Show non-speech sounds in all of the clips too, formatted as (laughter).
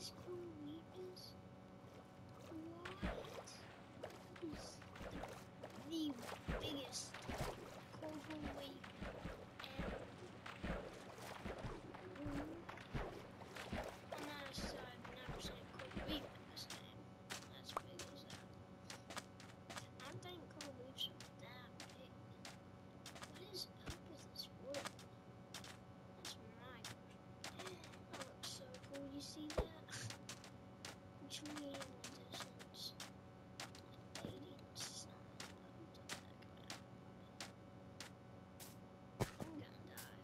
How big this coral reef is? What? It's the biggest coral reef ever. I'm not a I've never seen a coral reef in this game. That's big as that. I think coral reefs are that big. What is up with this wood? That's my that looks so cool. You see that? Tree in the distance. Fading sun of the background. I'm gonna die.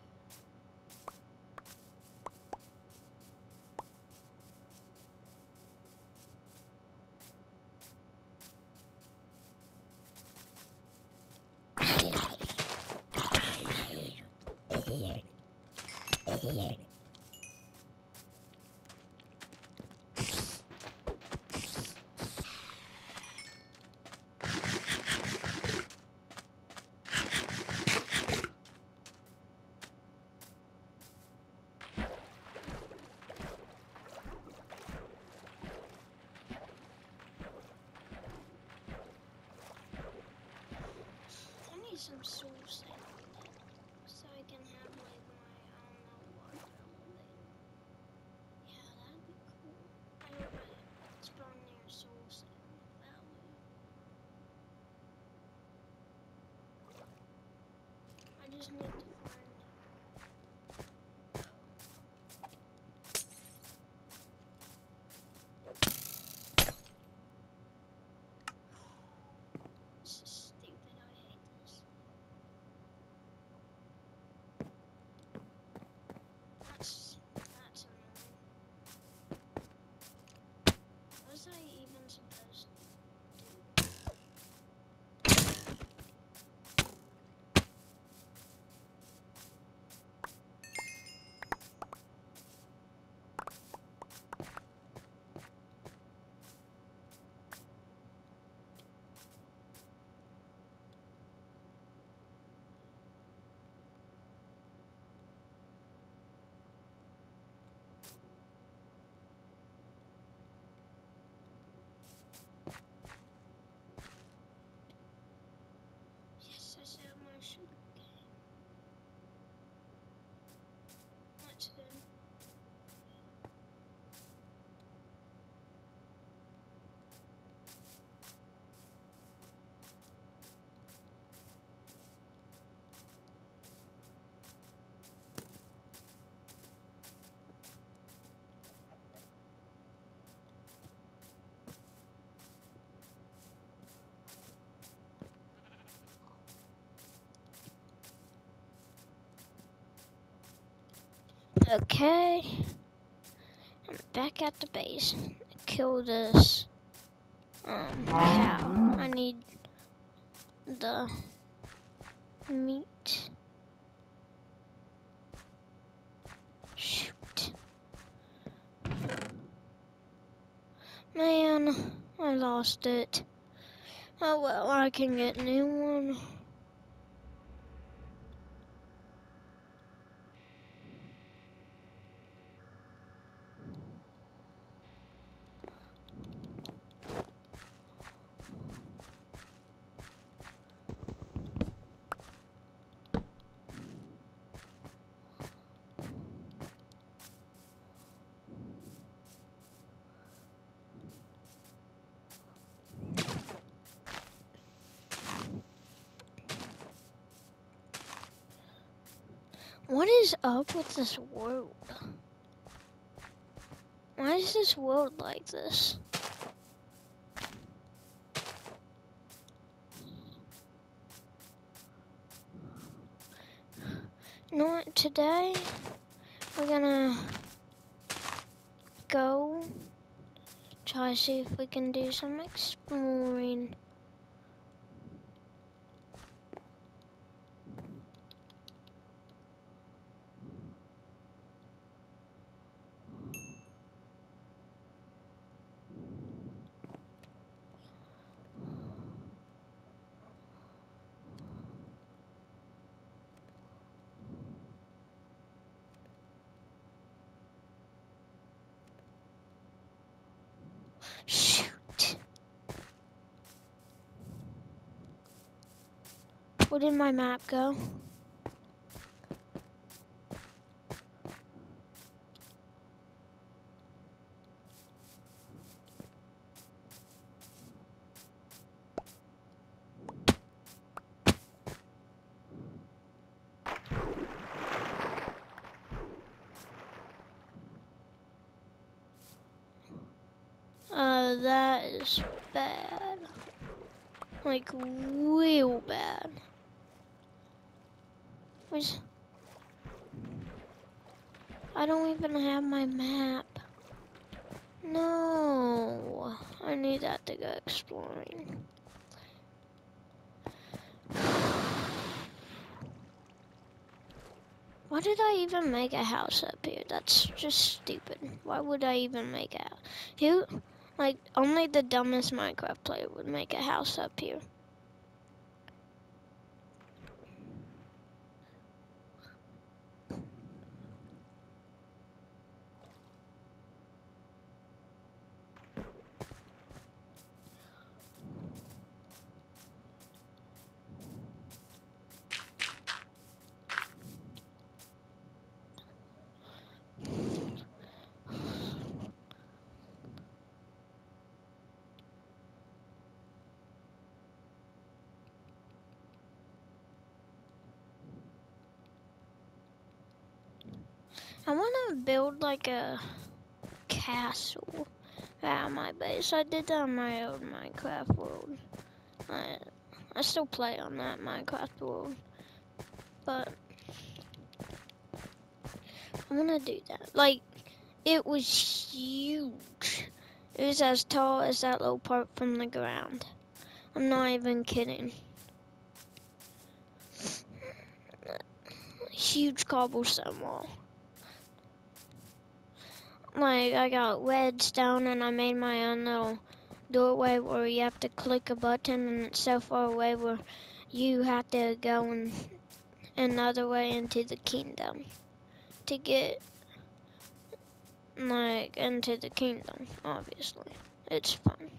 I need some soul sand so I can have like my I don't know what elevator. Yeah, that'd be cool. I hope I spawn near soul sand valley. I just Okay. I'm back at the base. Kill this um cow. I need the meat. Shoot. Man, I lost it. Oh well, I can get a new one. What is up with this world? Why is this world like this? You know what? Today we're gonna go try to see if we can do some exploring. Where did my map go? Uh, that is bad. Like, real bad. I don't even have my map. No, I need that to go exploring. (sighs) Why did I even make a house up here? That's just stupid. Why would I even make a house? Who, like, only the dumbest Minecraft player would make a house up here. I want to build like a castle at my base. I did that on my old Minecraft world. I, I still play on that Minecraft world. But I'm gonna do that. Like, it was huge. It was as tall as that little part from the ground. I'm not even kidding. Huge cobblestone wall like I got redstone and I made my own little doorway where you have to click a button and it's so far away where you have to go in another way into the kingdom to get like into the kingdom obviously. It's fun.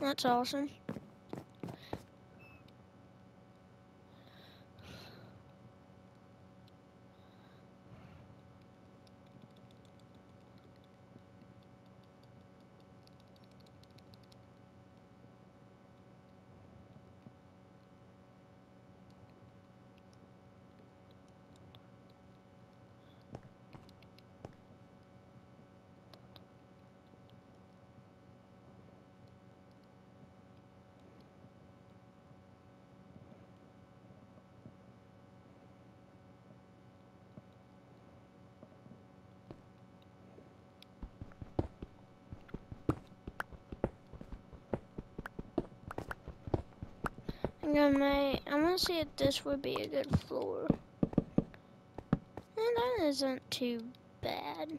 That's awesome I'm gonna I'm gonna see if this would be a good floor. And that isn't too bad.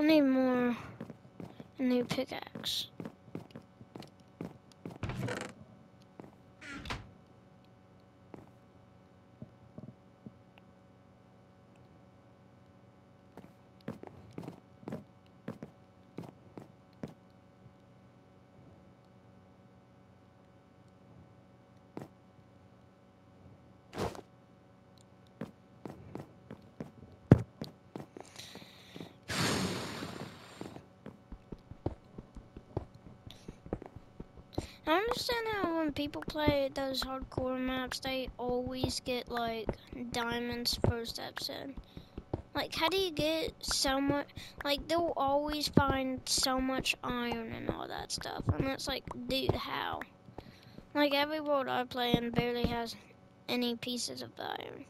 I need more. A new pickaxe. I understand how when people play those hardcore maps, they always get like diamonds first episode. Like, how do you get so much? Like, they'll always find so much iron and all that stuff, and it's like, dude, how? Like every world I play in barely has any pieces of iron.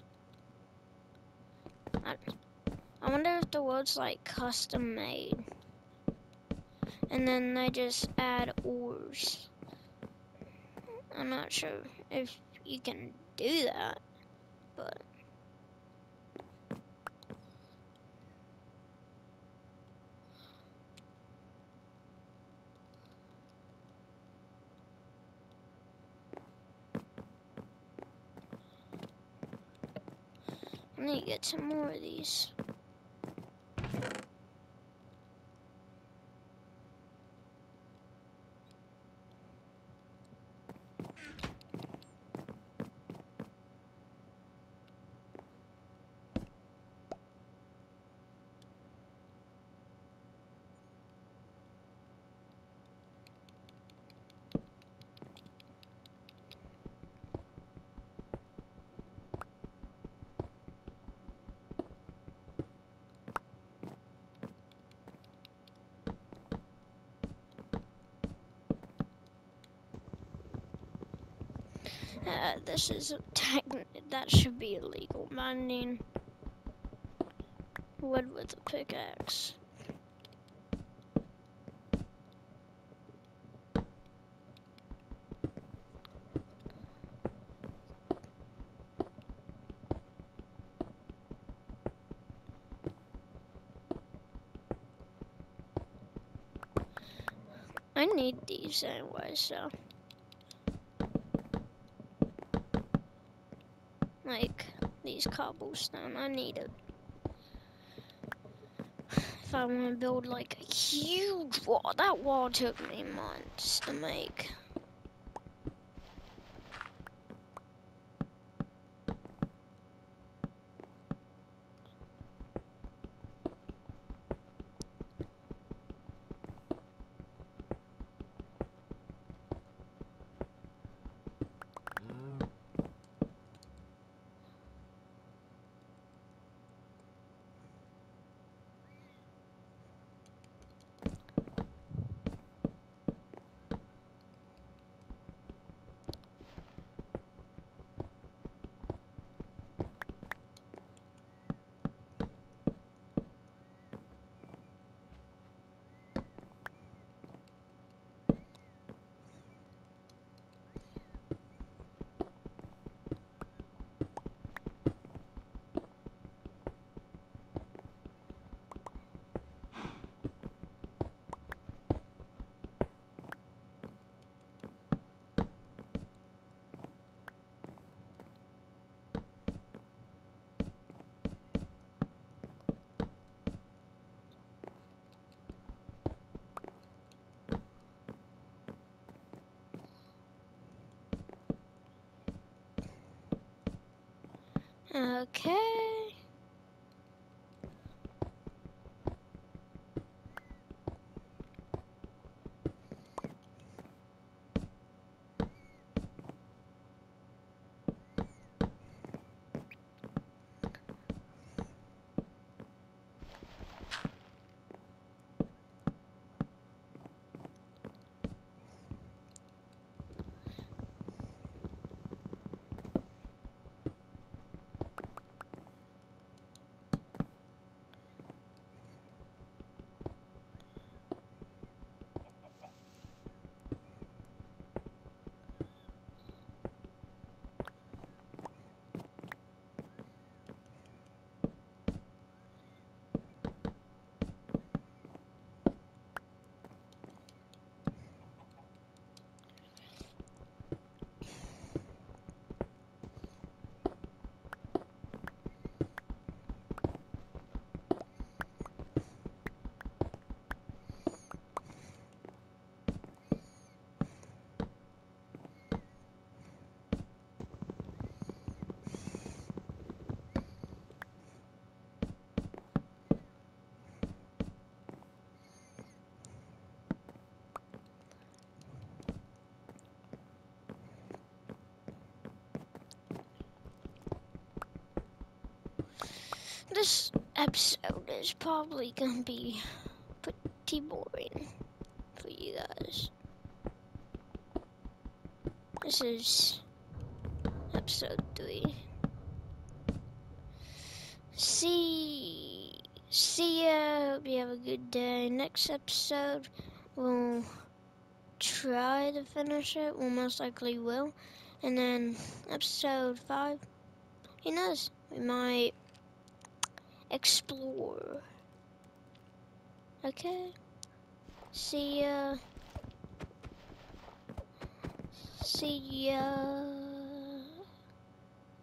I, I wonder if the world's like custom made, and then they just add ores. I'm not sure if you can do that, but. I need to get some more of these. Uh, this is that should be illegal. Mining wood with a pickaxe. I need these anyway, so. Like these cobblestone. I need it. If I want to build like a huge wall. That wall took me months to make. Okay. This episode is probably gonna be pretty boring for you guys. This is episode three. See, see ya. Hope you have a good day. Next episode, we'll try to finish it. We'll most likely will. And then episode five, who knows? We might explore. Okay. See ya. See ya.